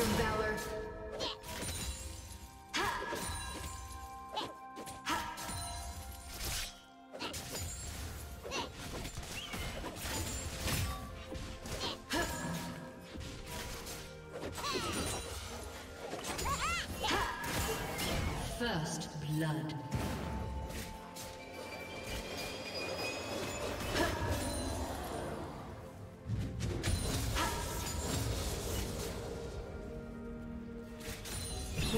First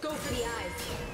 Go for the eyes.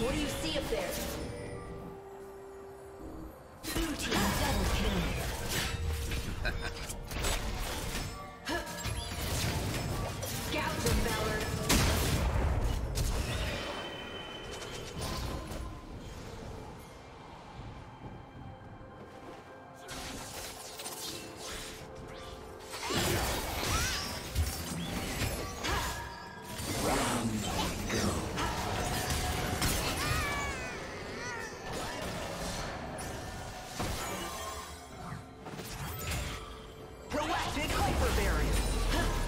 What do you see up there? Blue team Big hyper barrier.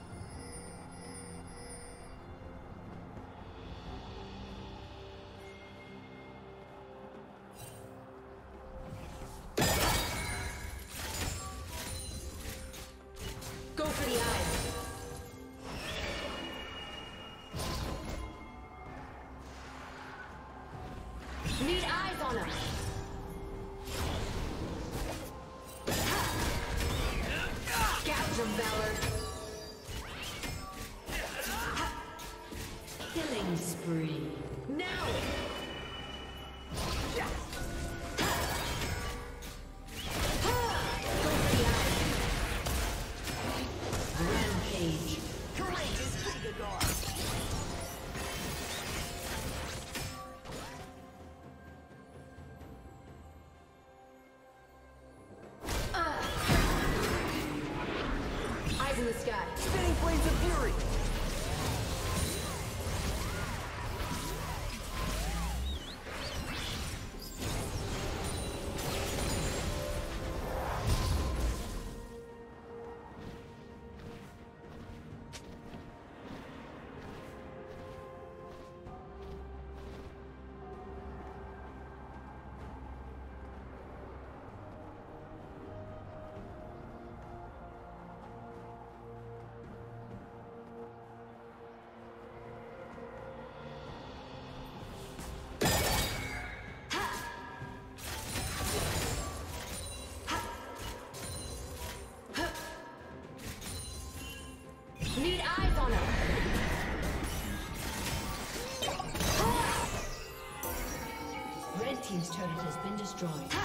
blades of fury! destroyed.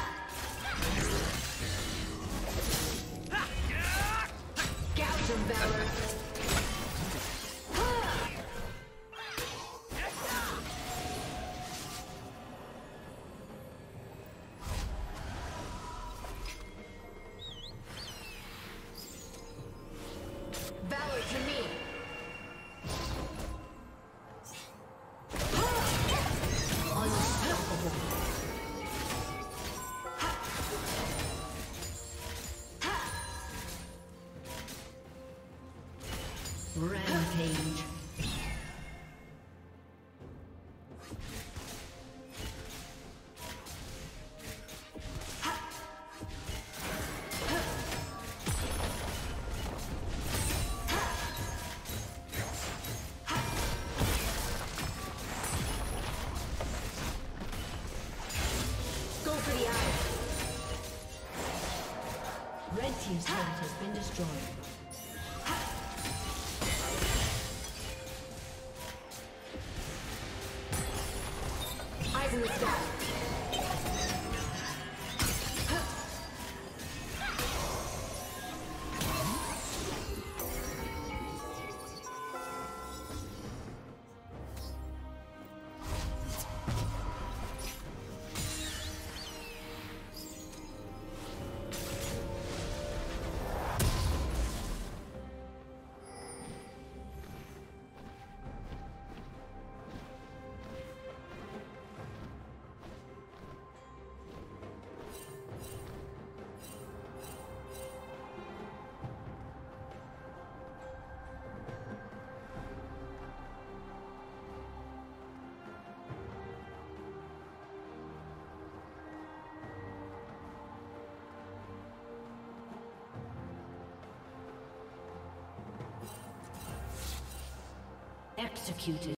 Executed.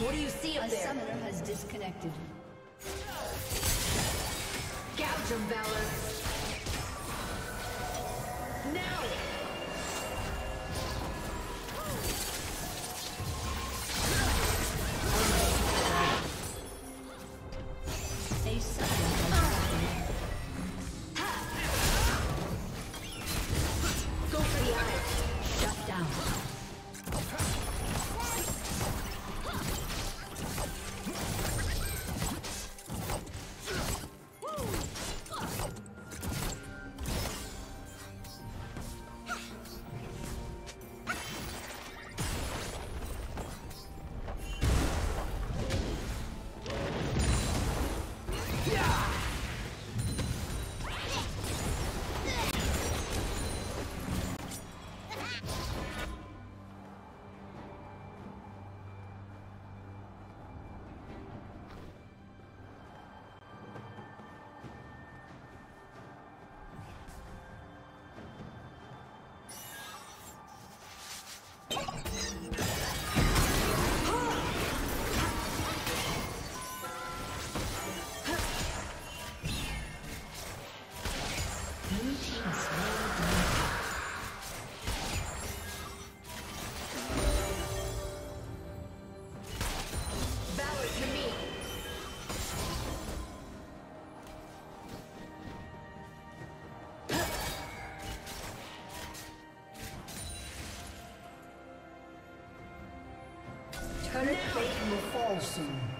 What do you see up A there? A summoner has disconnected. Gouge him, Valor! Fall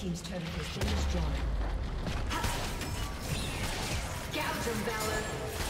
Team's turret has been destroyed. Gouge Valor. Valor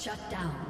Shut down.